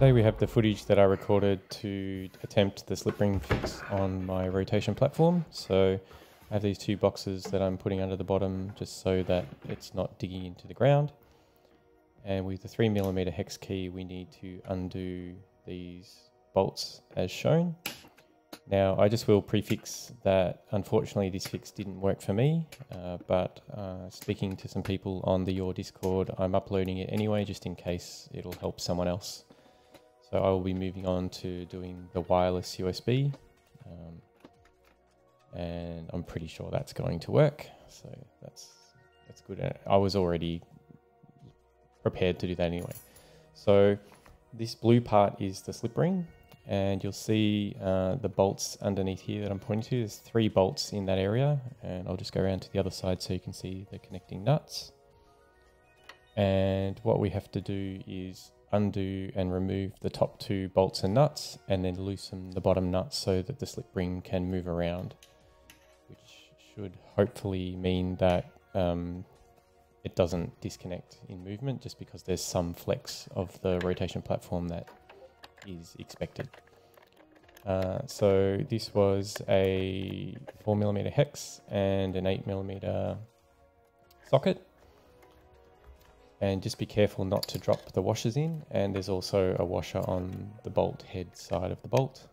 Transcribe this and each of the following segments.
Today we have the footage that I recorded to attempt the slip ring fix on my rotation platform. So I have these two boxes that I'm putting under the bottom just so that it's not digging into the ground. And with the 3mm hex key we need to undo these bolts as shown. Now I just will prefix that unfortunately this fix didn't work for me, uh, but uh, speaking to some people on the Yaw Discord, I'm uploading it anyway just in case it'll help someone else. So I will be moving on to doing the wireless USB. Um, and I'm pretty sure that's going to work. So that's that's good. I was already prepared to do that anyway. So this blue part is the slip ring and you'll see uh, the bolts underneath here that I'm pointing to. There's three bolts in that area and I'll just go around to the other side so you can see the connecting nuts. And what we have to do is undo and remove the top two bolts and nuts and then loosen the bottom nuts so that the slip ring can move around, which should hopefully mean that um, it doesn't disconnect in movement just because there's some flex of the rotation platform that is expected. Uh, so this was a 4mm hex and an 8mm socket and just be careful not to drop the washers in and there's also a washer on the bolt head side of the bolt.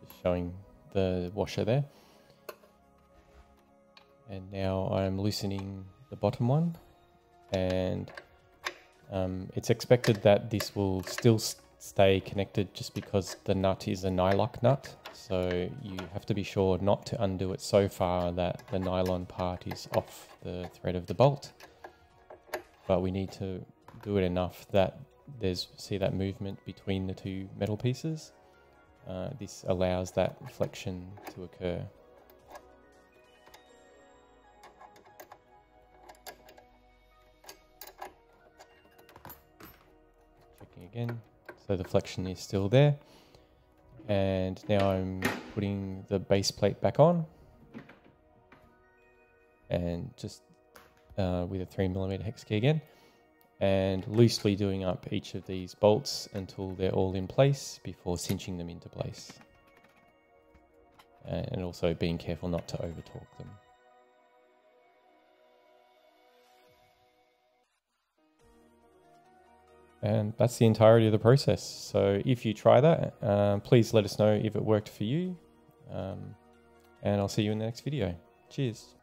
Just showing the washer there. And now I'm loosening the bottom one and um, it's expected that this will still stay connected just because the nut is a nylock nut. So you have to be sure not to undo it so far that the nylon part is off the thread of the bolt. But we need to do it enough that there's see that movement between the two metal pieces. Uh, this allows that flexion to occur. Again. So the flexion is still there. And now I'm putting the base plate back on. And just uh, with a 3mm hex key again. And loosely doing up each of these bolts until they're all in place before cinching them into place. And also being careful not to over torque them. And that's the entirety of the process. So if you try that, uh, please let us know if it worked for you. Um, and I'll see you in the next video. Cheers.